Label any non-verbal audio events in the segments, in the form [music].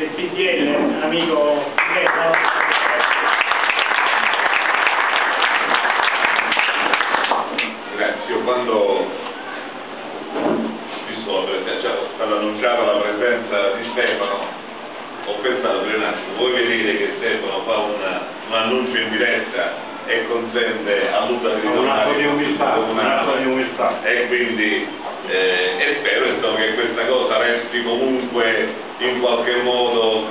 del PDL, amico Pietro. Grazie, io quando visto stata annunciata la presenza di Stefano, ho pensato per un attimo, voi vedete che Stefano fa una- un annuncio in diretta e consente di Un atto di umiltà, un atto di umiltà. e quindi eh, e spero insomma, che questa cosa resti comunque in qualche modo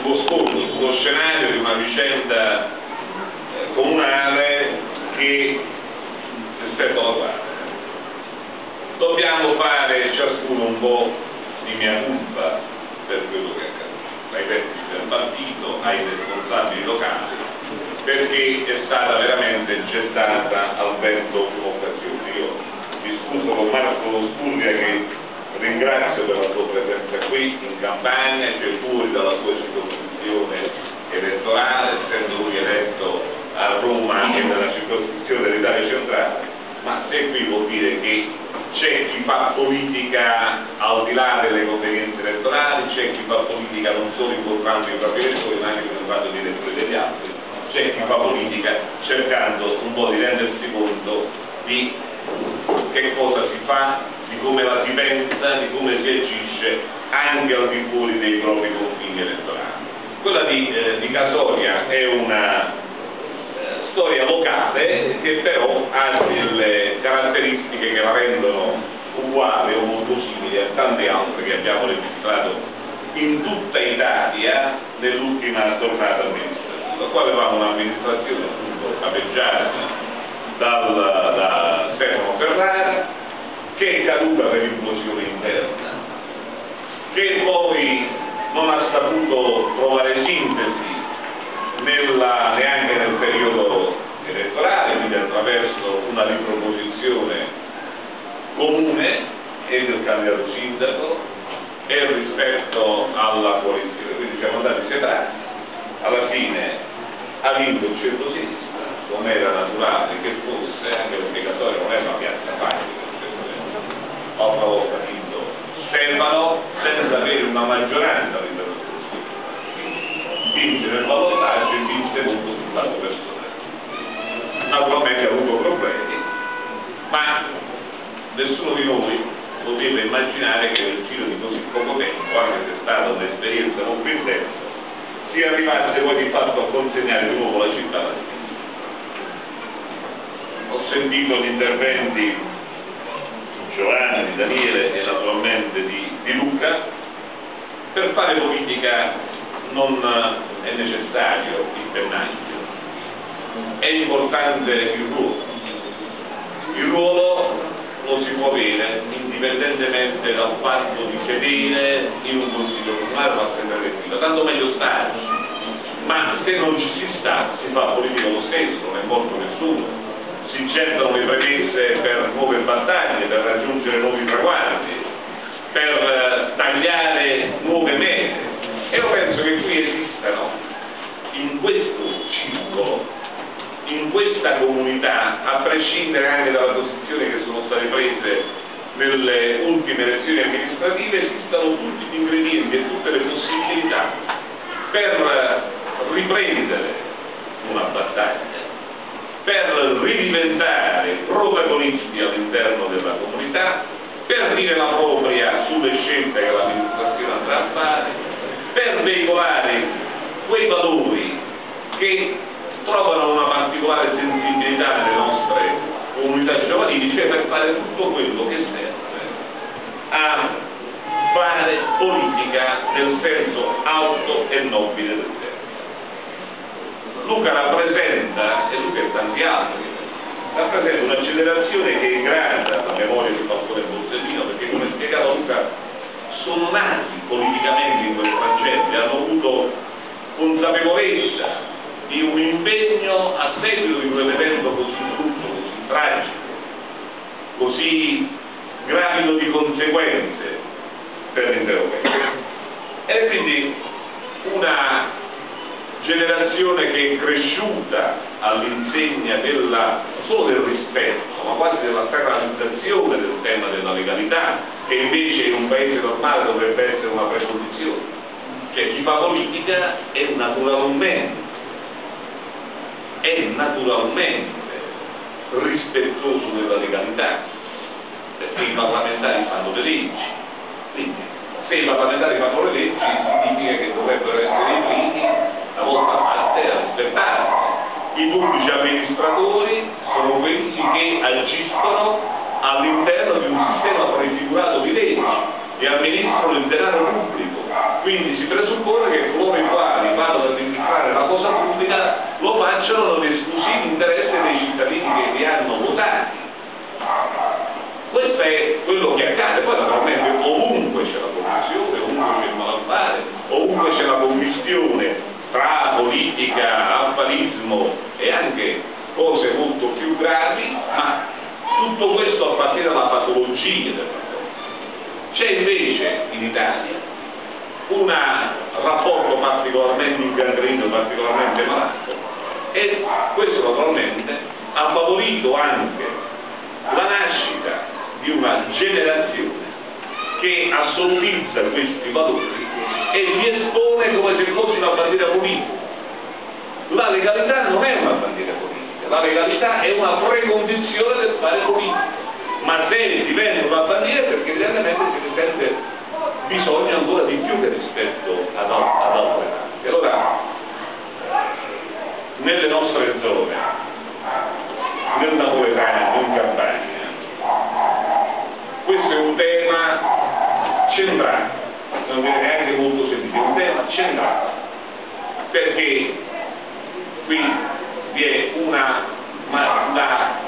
sullo sfondo, sullo scenario di una vicenda eh, comunale che si stretto la guardia. Dobbiamo fare ciascuno un po' di mia colpa per quello che è accaduto, ai vertici del partito, ai responsabili locali, perché è stata veramente gettata al vento un'occasione. Io mi scuso con Marco Sturria che ringrazio per la sua presenza qui in Campania, cioè fuori dalla sua circoscrizione elettorale, essendo lui eletto a Roma e nella circoscrizione dell'Italia centrale, ma se qui vuol dire che c'è chi fa politica al di là delle convenienze elettorali, c'è chi fa politica non solo incontrando i propri elettori, ma anche incontrando gli elettori degli altri, c'è chi fa politica cercando un po' di rendersi conto di che cosa si fa, di come la si pensa, di come si agisce anche al di fuori dei propri confini elettorali. Quella di, eh, di Casoria è una eh, storia locale che però ha delle caratteristiche che la rendono uguale o simili a tante altre che abbiamo registrato in tutta Italia nell'ultima tornata amministrativa. Qua avevamo un'amministrazione appunto capeggiata dal, da Stefano Ferrara che è caduta per implosione interna, che poi non ha saputo trovare sintesi nella- neanche nel periodo elettorale, quindi attraverso una riproposizione comune e del candidato sindaco e rispetto alla coalizione, quindi siamo andati separati, alla fine ha vinto il centro-sinistra, non era naturale che fosse, anche perché Casoria non è una piazza facile, l'altra volta ha vinto Stefano senza avere una maggioranza all'interno dello Stato. Vince nel ballottaggio e vince molto sul lato personale. Naturalmente ha avuto problemi, ma nessuno di noi poteva immaginare che nel giro di così poco tempo, anche se è stata un'esperienza molto intensa, si arrivasse poi di fatto a consegnare di nuovo la città alla sinistra. Ho sentito gli interventi di Giovanni, di Daniele e naturalmente di, di Luca. Per fare politica non è necessario il pennaggio, è importante il ruolo. Il ruolo lo si può avere indipendentemente dal fatto di sedere in un consiglio comunale o un'assemblea elettiva, tanto meglio starci. Ma se non ci si sta, si fa politica lo stesso, non è morto nessuno, si gettano le premesse per nuove battaglie, per raggiungere nuovi traguardi, per eh, tagliare nuove mete. E io penso che qui esistano, in questo circolo, in questa comunità, a prescindere anche dalla posizione che sono state prese nelle ultime elezioni amministrative, esistano tutti gli ingredienti e tutte le possibilità per riprendere una battaglia, per ridiventare protagonisti all'interno della comunità, per dire la propria sulle scelte che l'amministrazione andrà a fare, per veicolare quei valori che trovano una particolare sensibilità nelle nostre comunità giovanili, cioè fare tutto quello che serve a fare politica nel senso alto e nobile del termine. Luca rappresenta, e Luca e tanti altri, rappresenta una generazione che è grata alla memoria di Fattore Borsellino, perché come spiegava Luca, sono nati politicamente in quel frangente, hanno avuto consapevolezza di un impegno a seguito di quell'evento così brutto, così tragico, così gravido di conseguenze per l'intero paese. È quindi una generazione che è cresciuta all'insegna della, non solo del rispetto, ma quasi della sacralizzazione del tema della legalità, che invece in un paese normale dovrebbe essere una precondizione, che politica è naturalmente, è naturalmente rispettoso della legalità, perché i parlamentari fanno le leggi, quindi se i parlamentari fanno le leggi significa che dovrebbero essere i primi, una volta fatte, a rispettarle. I pubblici amministratori sono quelli che agiscono all'interno di un sistema prefigurato di leggi e amministrano il denaro pubblico. Quindi si presuppone che coloro i quali vanno ad amministrare la cosa pubblica lo facciano nell'esclusivo interesse dei cittadini che li hanno votati. Questo è quello che accade, poi naturalmente ovunque c'è la corruzione, ovunque c'è il malaffare, ovunque c'è la commistione tra politica, affalismo e anche cose molto più gravi, ma tutto questo appartiene alla patologia del. C'è invece in Italia un rapporto particolarmente ingangrino, particolarmente malato e questo naturalmente ha favorito anche la nascita di una generazione che assolutizza questi valori e li espone come se fosse una bandiera politica. La legalità non è una bandiera politica, la legalità è una precondizione del fare politica, ma se diventa una bandiera perché realmente se ne sente bisogno ancora di più che rispetto ad, ad altre parti. Allora, nelle nostre zone, nel napoletano, in campagna, centrale, non viene neanche molto è un tema centrale, perché qui vi è una, una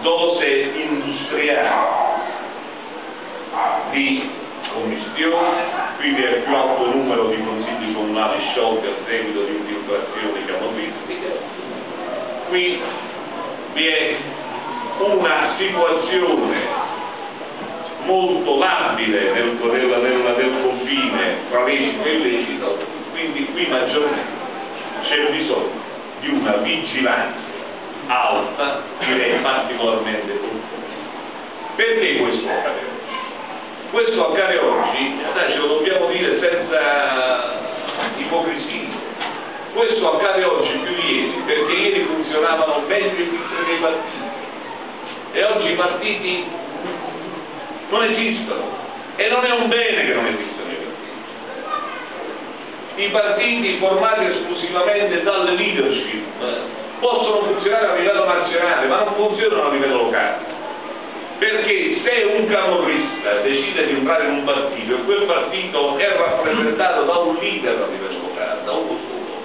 dose industriale di commistione, qui vi è il più alto numero di consigli comunali sciolti a seguito di infiltrazioni camorristiche, qui vi è una situazione molto labile nel, nel, nel, nel confine tra lecito e illecito, quindi qui maggiormente c'è bisogno di una vigilanza alta, direi particolarmente profonda. Perché questo accade oggi? Questo accade oggi, ce lo dobbiamo dire senza ipocrisia, questo accade oggi più ieri, perché ieri funzionavano meglio i filtri dei partiti e oggi i partiti non esistono e non è un bene che non esistano i partiti. I partiti formati esclusivamente dalle leadership possono funzionare a livello nazionale ma non funzionano a livello locale. Perché se un camorrista decide di entrare in un partito e quel partito è rappresentato da un leader a livello locale, da uno solo,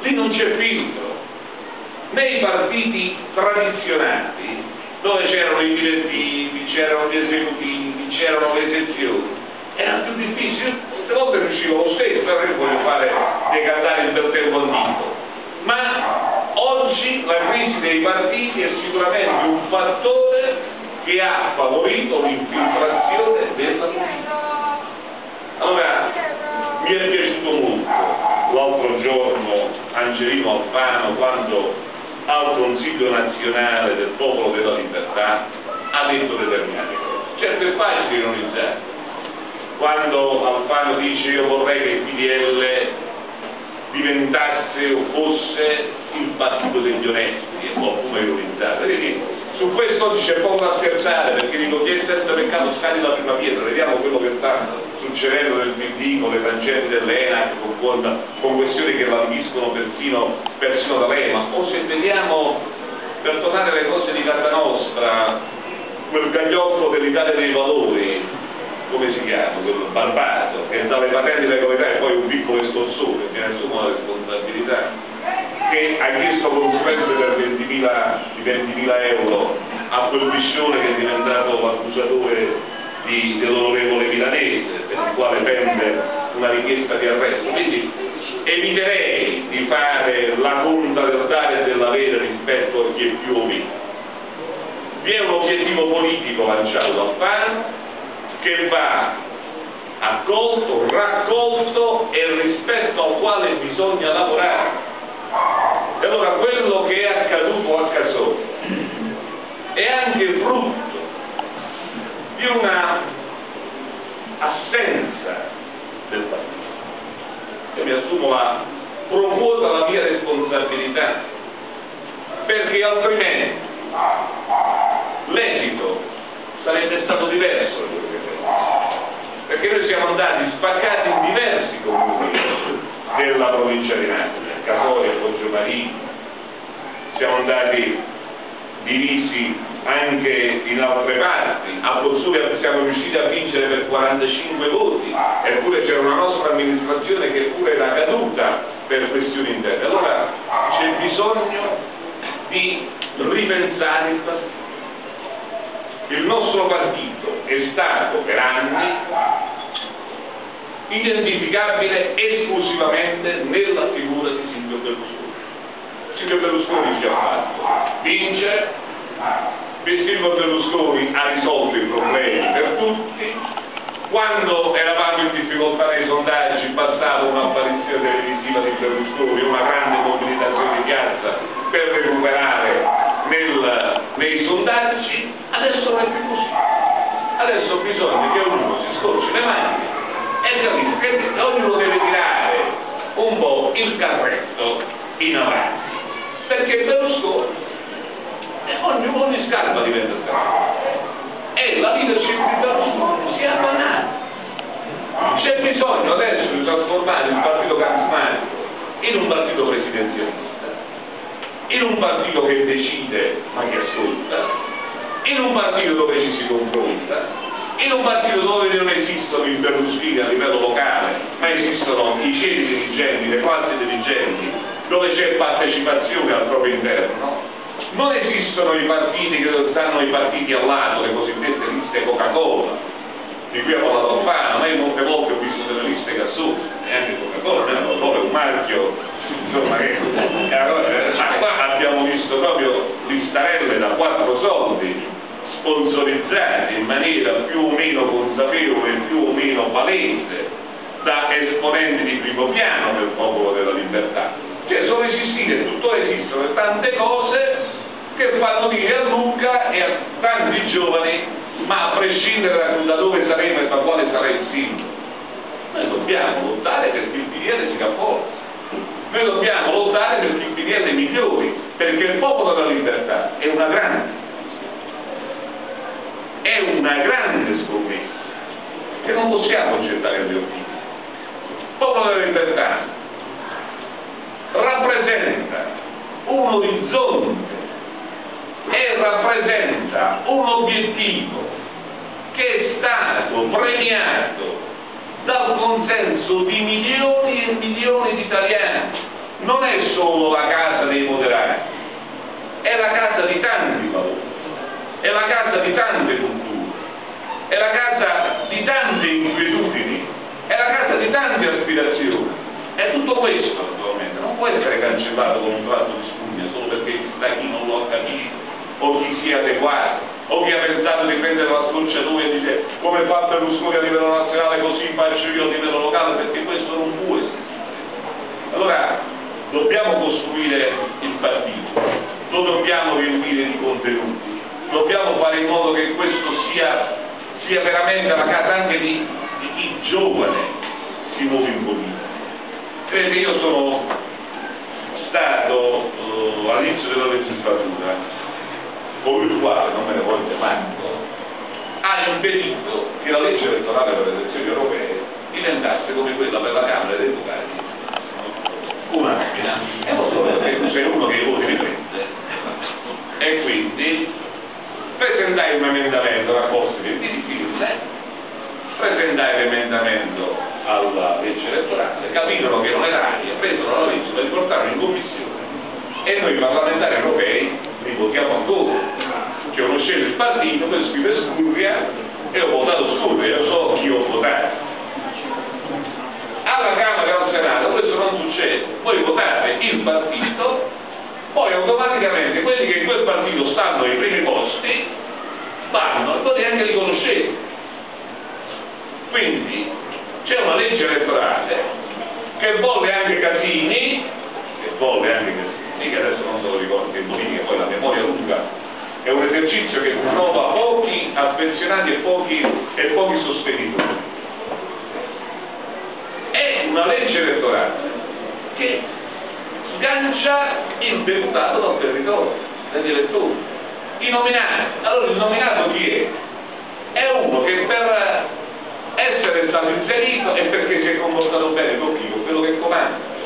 lì non c'è filtro. Nei partiti tradizionali dove c'erano i direttivi, c'erano gli esecutivi, c'erano le sezioni. Era più difficile, molte volte riuscivo lo stesso, perché voglio fare decantare il bel tempo antico. Ma oggi la crisi dei partiti è sicuramente un fattore che ha favorito l'infiltrazione della politica. Allora, mi è piaciuto molto l'altro giorno Angelino Alfano quando al Consiglio nazionale del popolo della libertà ha detto determinate cose. Certo è facile ironizzare. Quando Alfano dice io vorrei che il PDL diventasse o fosse il partito degli onesti e qualcuno ironizzato. Vedi, su questo oggi c'è poco da scherzare perché dico chi è senza peccato scadi la prima pietra, vediamo quello che sta succedendo nel PD con le tangenti dell'ENAC, con, con, questioni che lambiscono persino, persino da l'EMA, o se vediamo, per tornare alle cose di casa nostra, quel gagliotto dell'Italia dei valori, come si chiama, quel barbato, che dà le patenti comunità e poi un piccolo escorsore, che ne assume la responsabilità, che ha chiesto consulenze per 20.000 di 20.000 euro a quel piscione che è diventato l'accusatore dell'onorevole milanese, per il quale pende una richiesta di arresto. Quindi eviterei di fare la conta del dare e dell'avere rispetto a chi è più o meno. Vi è un obiettivo politico lanciato dal PAN che va accolto, raccolto e rispetto al quale bisogna lavorare. E allora quello che è accaduto a Casone è anche frutto di una assenza del partito. io mi assumo la profonda la mia responsabilità, perché altrimenti l'esito sarebbe stato diverso perché noi siamo andati spaccati in diversi comuni della provincia di Napoli, Casoria, Poggiomarino, siamo andati anche in altre parti, a Pozzuoli siamo riusciti a vincere per 45 voti, eppure c'era una nostra amministrazione che pure era caduta per questioni interne. Allora c'è bisogno di ripensare il partito. Il nostro partito è stato per anni identificabile esclusivamente nella figura di Silvio Berlusconi. Silvio Berlusconi ci ha fatto vincere, Silvio Berlusconi ha risolto i problemi per tutti, quando eravamo in difficoltà nei sondaggi bastava un'apparizione televisiva di Berlusconi, una grande mobilitazione di piazza per recuperare nel, nei sondaggi, adesso non è più così. Adesso bisogna che ognuno si scorci le mani e capisca che ognuno deve tirare un po' il carretto in avanti. Perché Berlusconi, eh, ogni, ogni scarpa diventa scarpa. E la leadership di Berlusconi si è abbandonata. C'è bisogno adesso di trasformare il partito carismatico in un partito presidenzialista, in un partito che decide ma che ascolta, in un partito dove ci si confronta, in un partito dove non esistono i Berlusconi a livello locale, ma esistono i ceti dirigenti, le classi dirigenti, dove c'è partecipazione al proprio interno, non esistono i partiti che stanno i partiti al lato, le cosiddette liste Coca-Cola, di cui ha parlato Fana, ma io molte volte ho visto delle liste gassose, neanche Coca-Cola, Coca-Cola è un marchio, insomma, che allora, [laughs] qua abbiamo visto proprio listarelle da quattro soldi, sponsorizzati in maniera più o meno consapevole, più o meno palese, da esponenti di primo piano del popolo della libertà. Cioè sono esistite, tuttora esistono tante cose che fanno dire a Luca e a tanti giovani, ma a prescindere da dove saremo e da quale sarà il sindaco, noi dobbiamo lottare perché il PDL si rafforza. Noi dobbiamo lottare perché il PDL migliori, perché il popolo della libertà è una grande è una grande scommessa che non possiamo gettare agli occhi. Il popolo della libertà rappresenta un orizzonte e rappresenta un obiettivo che è stato premiato dal consenso di milioni e milioni di italiani. Non è solo la casa dei moderati, è la casa di tanti valori è la casa di tante culture, è la casa di tante inquietudini, è la casa di tante aspirazioni. E tutto questo, naturalmente, non può essere cancellato con un tratto di spugna solo perché da chi non lo ha capito, o chi si adeguato, o chi ha pensato di prendere la scocciatura e dice come fa Berlusconi a livello nazionale così faccio io a livello locale, perché questo non può essere. Allora, dobbiamo costruire il partito, lo dobbiamo riempire di contenuti, dobbiamo fare in modo che questo sia, sia veramente la casa anche di, di chi giovane si muove in politica. Credo che io sono stato uh, all'inizio della legislatura, colui il quale, non me ne voglio manco, ha impedito che la legge elettorale per le elezioni europee diventasse come quella per la Camera dei Deputati. Un'aspina e lo so perché sei uno che i voti li prende. E quindi presentai un emendamento raccolto 20 firme, presentai l'emendamento alla legge elettorale, capirono che non era aria, presero la legge, la riportarono in commissione e noi parlamentari europei li votiamo ancora. Che conoscevo il partito, poi scrive Scurria e ho votato Scurria, io so chi ho votato. Alla Camera e al Senato questo non succede, voi votate il partito poi automaticamente quelli che in quel partito stanno ai primi posti vanno e poi neanche li conoscete. Quindi c'è una legge elettorale che volle anche Casini, che volle anche Casini, che adesso non se lo ricordo, che politica poi la memoria lunga è un esercizio che trova affezionati e pochi, e pochi sostenitori. È una legge elettorale che sgancia il deputato dal territorio, dagli elettori. I nominati, allora il nominato chi è? È uno che per essere stato inserito è perché si è comportato bene con chi? Con quello che comanda.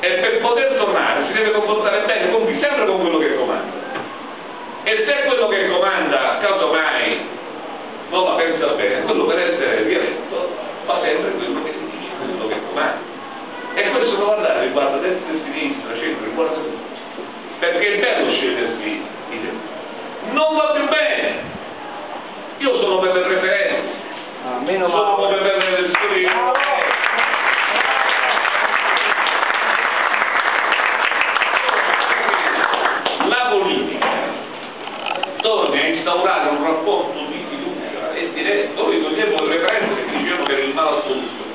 E per poter tornare si deve comportare bene con chi? Sempre con quello che comanda. E se quello che comanda, casomai, non la pensa bene, quello per essere rieletto fa sempre quello che si dice, quello che comanda. E questo guardate, riguarda destra e sinistra, centro, riguarda tutto. Perché è bello scegliersi i tempi. Non va più bene. Io sono per le preferenze. Ah, meno Sono male. per le elezioni europee. La politica torna a instaurare un rapporto di fiducia e diretto. Noi togliamo le preferenze che dicevano che era il male assoluto.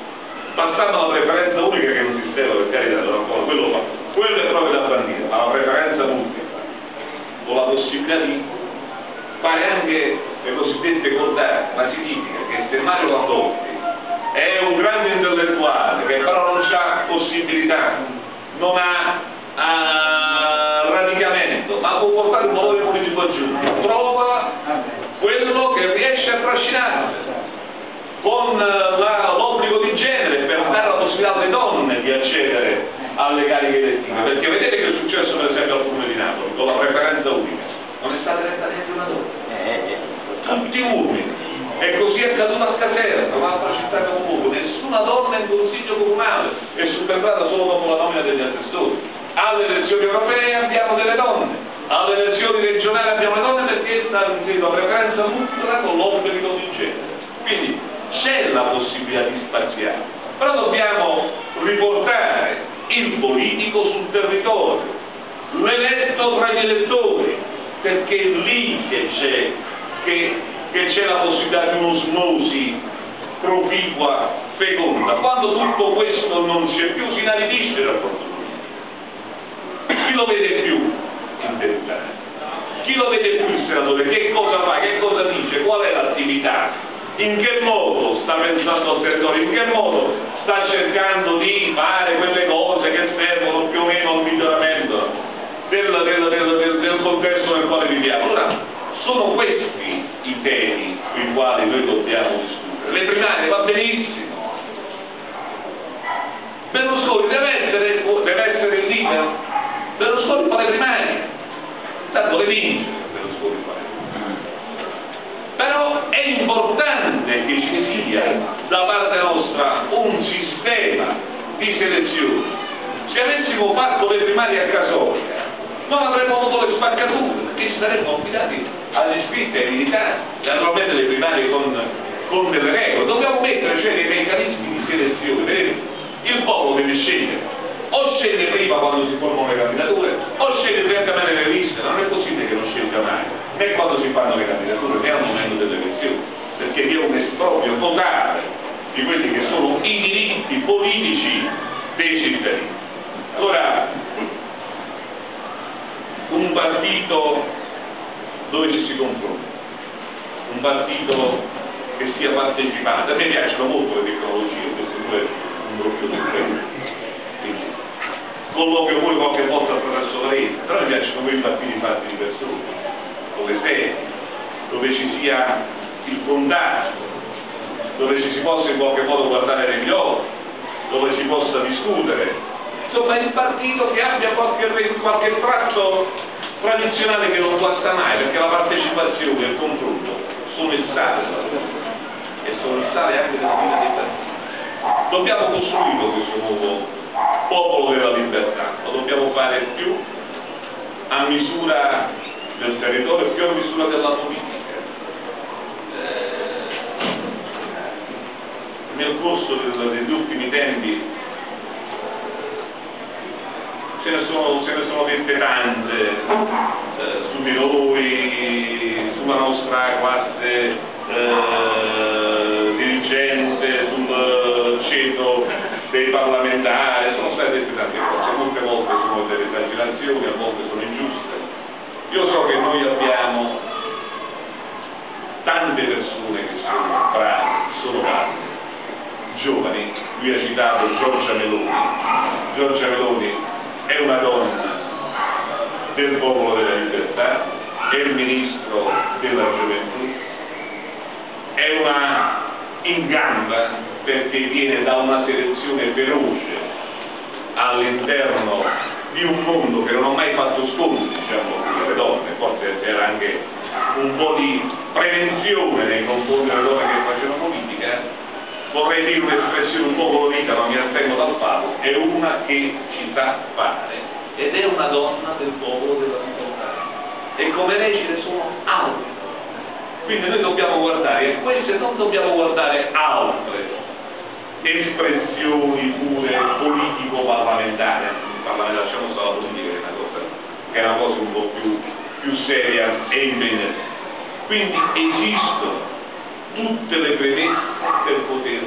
Passando alla preferenza unica che è un sistema per carità del rapporto, quello fa. Quello è proprio da bandire, ma la preferenza multipla, con la possibilità di fare anche le cosiddette cordate, ma significa che se Mario Landolfi è un grande intellettuale che però non ha possibilità, non ha ah, radicamento, ma può portare un valore politico aggiunto, trova quello che riesce a trascinare con eh, la- l'obbligo di genere per dare la possibilità alle donne di accedere alle cariche elettive, perché vedete che è successo per esempio al Comune di Napoli, con la preferenza unica, non è stata eletta neanche una donna Eh, eh. tutti uomini. E così è accaduto a Caserta, un'altra città capoluogo. Donna in consiglio comunale è subentrata solo dopo la nomina degli assessori. Alle elezioni europee abbiamo delle donne, alle elezioni regionali abbiamo le donne perché è stata inserita la preferenza multipla con l'obbligo di genere. Quindi c'è la possibilità di spaziare, però dobbiamo riportare il politico sul territorio, l'eletto tra gli elettori, perché è lì che c'è che, che la possibilità di un'osmosi proficua, feconda. Quando tutto questo non c'è più si inalidisce il rapporto politico. Chi lo vede più deputato? Chi lo vede più il senatore? Che cosa fa? Che cosa dice? Qual è l'attività? In che modo sta pensando al territorio? In che modo sta cercando di fare quelle cose che servono più o meno al miglioramento del- del- del- del contesto nel quale viviamo? Allora, sono questi i temi sui quali noi dobbiamo discutere. Le primarie va benissimo. Berlusconi deve essere, deve essere il leader. Berlusconi fa le primarie. Tanto le vince Berlusconi fa le primarie. Però è importante che ci sia da parte nostra un sistema di selezione. Se avessimo fatto le primarie a Casoria, non avremmo avuto le spaccature, ci saremmo affidati agli iscritti ai militari, naturalmente le primarie con, con delle regole. Dobbiamo mettere cioè dei meccanismi di selezione? Il popolo deve scegliere. O sceglie prima quando si formano le candidature, o sceglie direttamente le liste, non è possibile che non scelga mai, né quando si fanno le candidature, né al momento delle elezioni, perché vi è un esproprio totale di quelli che sono i diritti politici dei cittadini. Allora, un partito dove ci si confronta, un partito che sia partecipato. A me piacciono molto le tecnologie, questo è un doppio difetto. Colloquio pure qualche volta attraverso la rete, però mi piacciono quei partiti fatti di persone, dove sei, dove ci sia il contatto, dove ci si possa in qualche modo guardare negli occhi, dove si possa discutere. Insomma, il partito che abbia qualche, qualche tratto tradizionale che non guasta mai, perché la partecipazione e il confronto sono il sale e sono il sale anche della vita dei partiti. Dobbiamo costruire questo nuovo popolo della libertà, lo dobbiamo fare più a misura del territorio, più a misura della politica. Eh, nel corso degli ultimi tempi ce ne sono, ce ne sono dette tante eh, su di noi, sulla nostra classe eh, dei parlamentari, sono state dette tante cose, molte volte sono delle esagerazioni, a volte sono ingiuste. Io so che noi abbiamo tante persone che sono brave, sono brave, giovani, lui ha citato Giorgia Meloni, Giorgia Meloni è una donna del popolo della libertà, è il ministro della gioventù, è una in gamba perché viene da una selezione veloce all'interno di un mondo che non ha mai fatto sconti, diciamo, con le donne, forse c'era anche un po' di prevenzione nei confronti delle donne che facevano politica, vorrei dire un'espressione un po' colorita, ma mi astengo dal farlo, è una che ci sa fare ed è una donna del popolo della libertà. E come lei ce ne sono altre. Quindi noi dobbiamo guardare a queste, non dobbiamo guardare altre espressioni pure politico-parlamentari, parlamentare, lasciamo stare la politica che è una cosa, che è una cosa un po' più, più seria e impegnativa. Quindi esistono tutte le premesse per poter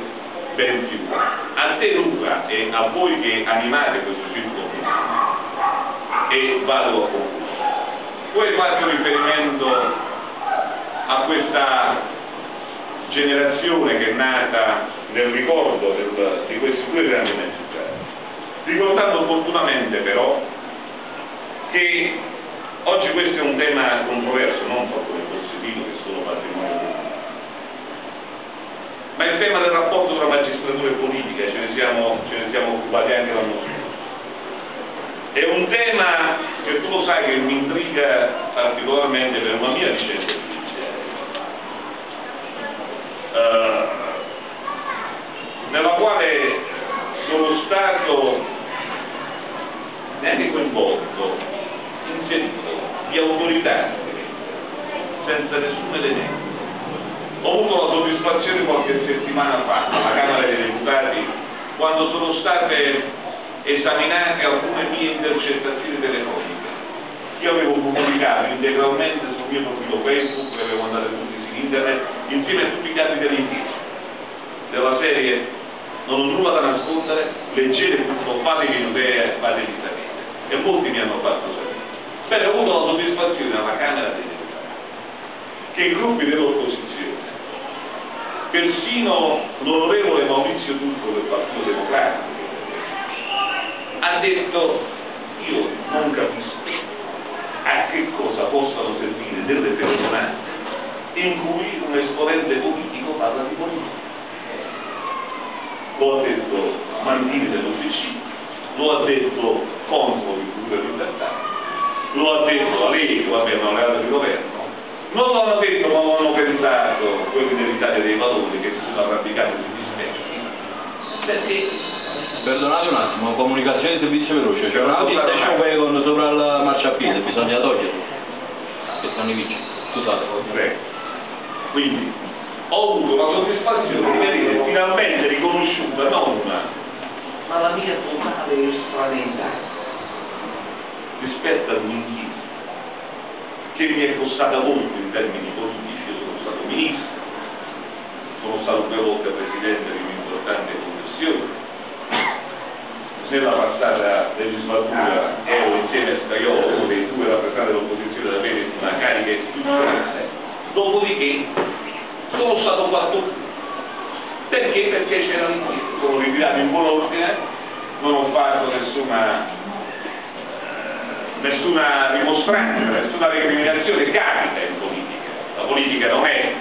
ben figurare. A te Luca e a voi che animate questo circolo e vado a concludere. Tu hai fatto riferimento a questa generazione che è nata nel ricordo del, di questi due grandi magistrati, ricordando opportunamente però che oggi questo è un tema controverso, non proprio come Borsellino che sono patrimonio ma il tema del rapporto tra magistratura e politica, ce ne siamo, ce ne siamo occupati anche l'anno scorso. È un tema che tu lo sai che mi intriga particolarmente per una mia vicenda eh, nella quale sono stato neanche coinvolto, inserito di autorità senza nessun elemento. Ho avuto la soddisfazione qualche settimana fa alla Camera dei Deputati quando sono state esaminate alcune mie intercettazioni telefoniche. Io avevo comunicato integralmente sul mio profilo Facebook, le avevo mandate tutti internet, insieme a tutti i casi dell'inchiesta, della serie non ho nulla da nascondere, leggete tutto, fatevi un'idea, fatevi sapere. E molti mi hanno fatto sapere. Bene, ho avuto la soddisfazione alla Camera dei Deputati che i gruppi dell'opposizione, persino l'onorevole Maurizio Turco del Partito Democratico, ha detto io non capisco a che cosa possano servire delle telefonate in cui un esponente politico parla di politica. Lo ha detto Mantini dell'UCC, lo ha detto Conso di e Libertà, lo ha detto la Lega, vabbè, non l'altro di governo, non lo hanno detto ma lo hanno pensato quelli dell'Italia dei Valori che si sono arrampicati sugli specchi. Perché Perdonate un attimo, comunicazione di servizio veloce, c'è un audio station wagon sopra il marciapiede, bisogna toglierlo. Che i vicini. Scusate. Prego. Quindi ho avuto la soddisfazione di vedere finalmente riconosciuta non una, ma la mia totale estraneità rispetto ad un'inchiesta che mi è costata molto in termini politici, io sono stato ministro, sono stato due volte presidente di un'importante commissione, nella passata legislatura ero insieme a Scaiolo, uno dei due rappresentanti dell'opposizione ad avere una carica istituzionale, dopodiché sono stato fatto perché? Perché c'era l'inchiesta, sono ritirato in buon ordine, non ho fatto nessuna nessuna rimostranza, nessuna recriminazione, capita in politica. La politica non è,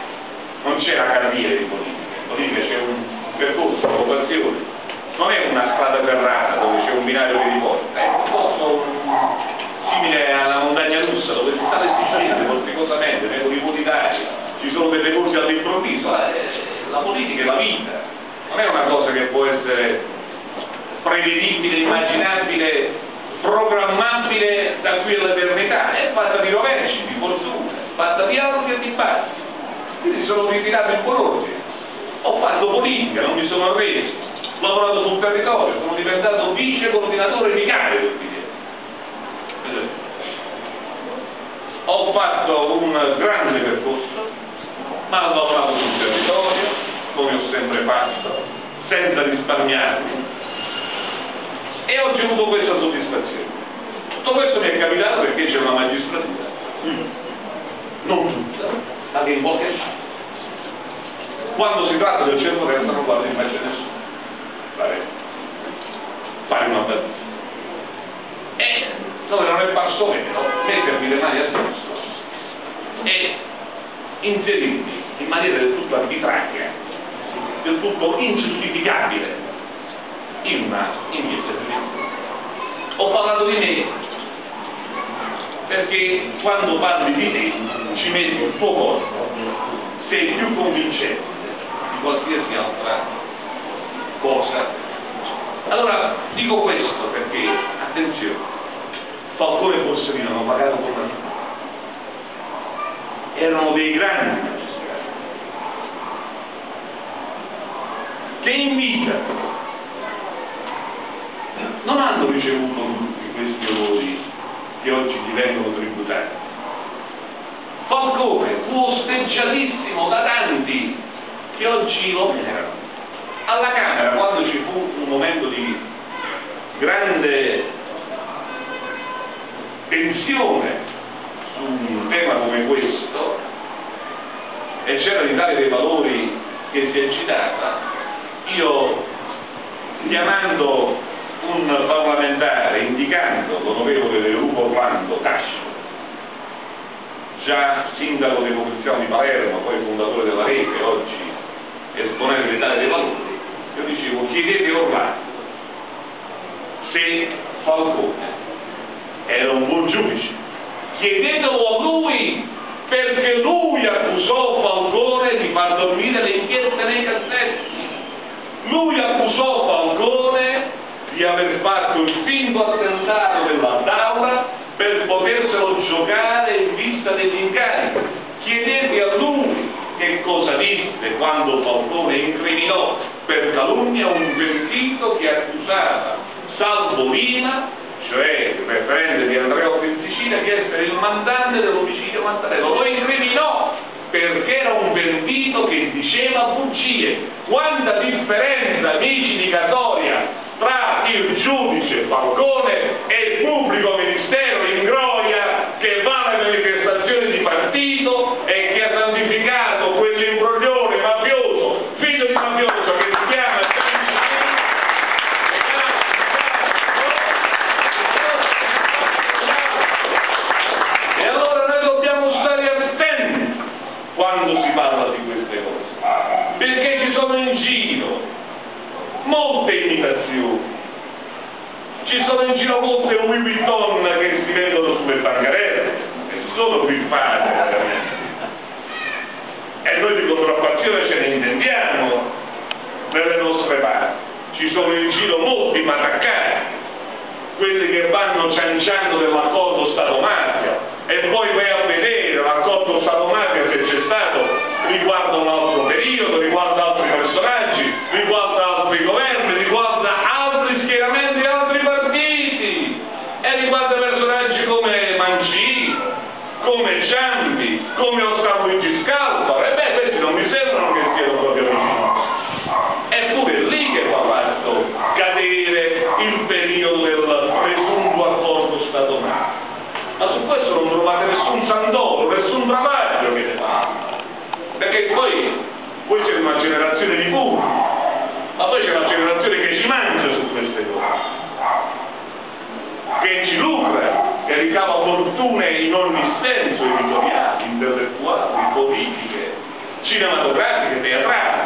non c'è la carriera in politica, in politica c'è un percorso, una vocazione, non è una strada ferrata dove c'è un binario un posto simile alla montagna russa dove si sta scendendo vorticosamente, nei nipoti d'Italia, ci sono delle corse all'improvviso, la, la politica è la vita, non è una cosa che può essere prevedibile, immaginabile programmabile da qui all'eternità, è fatta di rovesci, di fortuna, fatta di alti e di bassi. Quindi sono ritirato in buon. Ho fatto politica, non mi sono arreso, ho lavorato sul territorio, sono diventato vice coordinatore del PD. Ho fatto un grande percorso, ma ho lavorato sul territorio, come ho sempre fatto, senza risparmiarmi, e ho ottenuto questa soddisfazione. Tutto questo mi è capitato perché c'è una magistratura, non tutta, ma che in qualche modo. Quando si tratta del centro-destra non guarda invece nessuno. Fare, fare una battuta. Passo vero, mettervi le mani addosso e inserirvi in maniera del tutto arbitraria, del tutto ingiustificabile, in una inchiesta giudiziaria. Ho parlato di me perché quando parli di te ci metti il tuo corpo, sei più convincente di qualsiasi altra cosa. Allora dico questo perché, attenzione, Falcone e Borsellino hanno pagato con la vita. Erano dei grandi magistrati che in vita non hanno ricevuto tutti questi onori che oggi gli vengono tributati. Falcone fu osteggiatissimo da tanti che oggi lo venerano. Alla Camera, quando ci fu un momento di grande tensione su un tema come questo, e c'era l'Italia dei Valori che si agitava, io chiamando un parlamentare, indicando l'onorevole del Orlando Tascio, già sindaco democristiano di Palermo, poi fondatore della rete, oggi esponente dell'Italia dei Valori, io dicevo chiedete Orlando se Falcone era un buon giudice, chiedetelo a lui perché lui accusò Falcone di far dormire le inchieste nei cassetti. Lui accusò Falcone di aver fatto il finto attentato della Daura per poterselo giocare in vista degli incarichi. Chiedete a lui che cosa disse quando Falcone incriminò per calunnia un pentito che accusava Salvo Lima, cioè referente di Andreotti in Sicilia, di essere il mandante dell'omicidio Mattarello. Lo incriminò perché era un pentito che diceva bugie. Quanta differenza, amici di Catoria, tra il giudice Falcone e il pubblico ministero in Groia che va alle manifestazioni di partito e che ha santificato quell'imbroglione mafioso, figlio di mafioso che si chiama e allora noi dobbiamo stare attenti quando si parla di queste cose, perché ci sono in giro molte imitazioni, ci sono in molte Louis Vuitton che si vendono sulle bancarelle, e sono veramente. E noi di contraffazione ce ne intendiamo nelle nostre parti. Ci sono in giro molti mataccati, quelli che vanno cianciando dell'accordo Stato-mafia e poi vai a vedere l'accordo Stato-mafia se c'è stato riguarda un altro periodo, riguarda altri personaggi, riguarda altri governi, riguarda altri schieramenti e altri partiti e riguarda personaggi come Mancini, come Ciampi, come Oscar Luigi Scalfaro e beh questi non mi sembrano che siano proprio amici Eppure è lì che va fatto cadere il periodo del presunto accordo Stato-mafia. Ma su questo non trovate nessun sandoro, nessun travaglio che ne fa. Perché poi, poi c'è una generazione di puri, ma poi c'è una generazione che ci mangia su queste cose che ci lucra, che ricava fortune in ogni senso editoriali, intellettuali, politiche, cinematografiche, teatrali.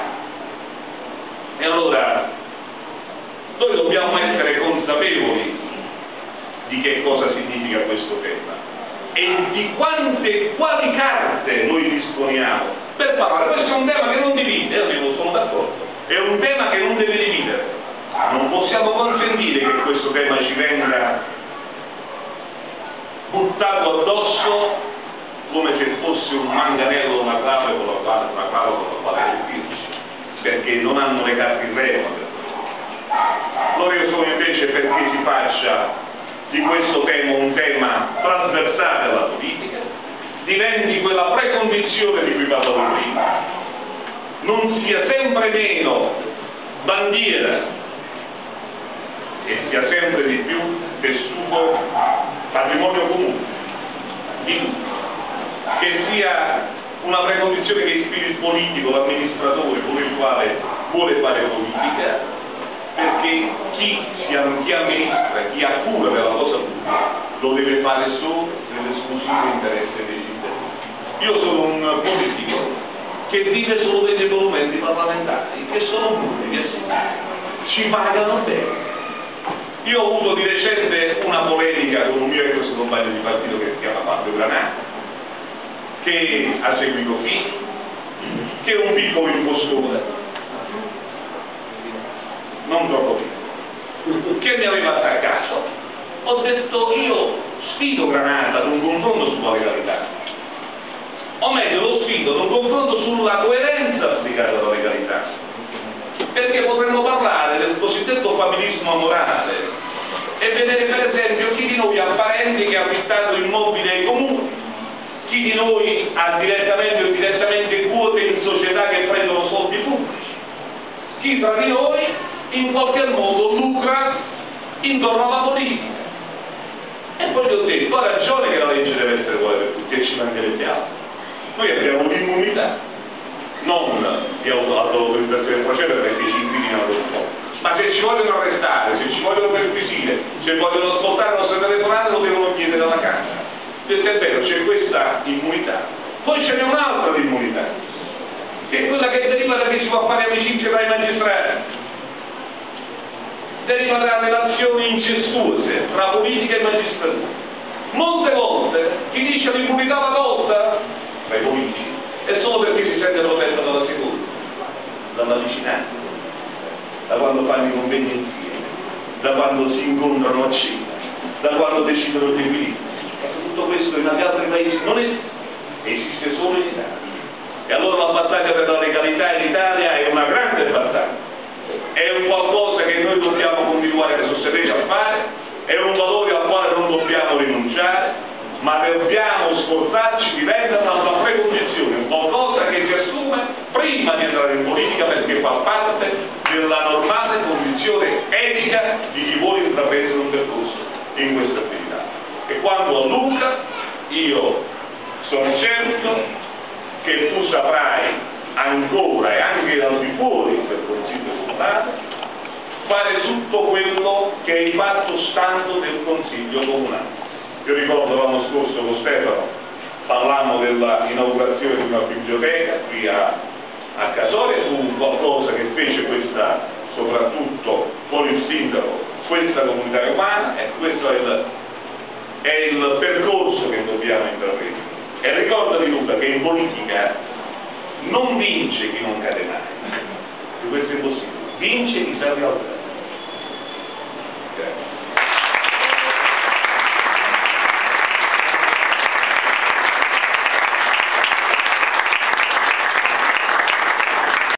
E allora noi dobbiamo essere consapevoli di che cosa significa questo tema e di quante, quali carte noi disponiamo per parlare. Questo è un tema che non divide, io sono d'accordo, è un tema che non deve dividere. Non possiamo consentire che questo tema ci venga buttato addosso come se fosse un manganello una clave con la quale, una clave con la quale colpirci, perché non hanno le carte in regola. Allora io sono invece perché si faccia di questo tema un tema trasversale alla politica, diventi quella precondizione di cui parlavo prima, non sia sempre meno bandiera e sia sempre di più tessuto patrimonio comune, che sia una precondizione che ispiri il politico, l'amministratore, colui il quale vuole fare politica, perché chi, si am- chi amministra, chi ha cura della cosa pubblica, lo deve fare solo nell'esclusivo interesse dei cittadini. Io sono un politico che vive solo degli emolumenti parlamentari, che sono buoni, sì, ci pagano bene. Io ho avuto di recente una polemica con un mio ex compagno di partito che si chiama Fabio Granata, che ha seguito Fini, che è un piccolo impostore, non troppo piccolo, che mi aveva attaccato. Ho detto io sfido Granata ad un confronto sulla legalità, o meglio lo sfido ad un confronto sulla coerenza applicata alla legalità, perché potremmo parlare del cosiddetto familismo morale e vedere per esempio chi di noi ha parenti che ha affittato immobili ai comuni, chi di noi ha direttamente o indirettamente quote in società che prendono soldi pubblici, chi tra di noi in qualche modo lucra intorno alla politica. E poi gli ho detto, ha ragione che la legge deve essere uguale per tutti e ci mancherebbe altro. Noi abbiamo l'immunità, non di auto- autorizzazione a procedere perché ci incriminano un po', ma se ci vogliono arrestare, se ci vogliono perquisire, se vogliono ascoltare la nostra telefonata lo devono chiedere alla Camera. Questo è vero, c'è questa immunità. Poi ce n'è un'altra immunità, che è quella che deriva da chi si può fare amicizia tra i magistrati, deriva da relazioni incestuose tra politica e magistratura. Molte volte chi dice l'immunità va tolta dai politici. È solo perché si sente protetto dalla seconda, dalla vicinanza, da quando fanno i convegni insieme, da quando si incontrano a cena, da quando decidono gli equilibri. Ecco, tutto questo in altri paesi non esiste, esiste solo in Italia. E allora la battaglia per la legalità in Italia è una grande battaglia è un qualcosa che noi dobbiamo continuare a sostenere a fare, è un valore al quale non dobbiamo rinunciare, ma dobbiamo sforzarci di renderla una precondizione, un qualcosa che si assume prima di entrare in politica perché fa parte della normale condizione etica di chi vuole intraprendere un percorso in questa attività. E quando a Luca io sono certo che tu saprai ancora e anche al di fuori del Consiglio Comunale fare tutto quello che hai fatto stando del Consiglio Comunale. Io ricordo l'anno scorso con Stefano parlammo dell'inaugurazione di una biblioteca qui a, a Casoria, fu qualcosa che fece questa, soprattutto con il sindaco, questa comunità romana e questo è il, è il percorso che dobbiamo intraprendere. E ricordati Luca che in politica non vince chi non cade mai, questo è impossibile, vince chi sa rialzare. Okay.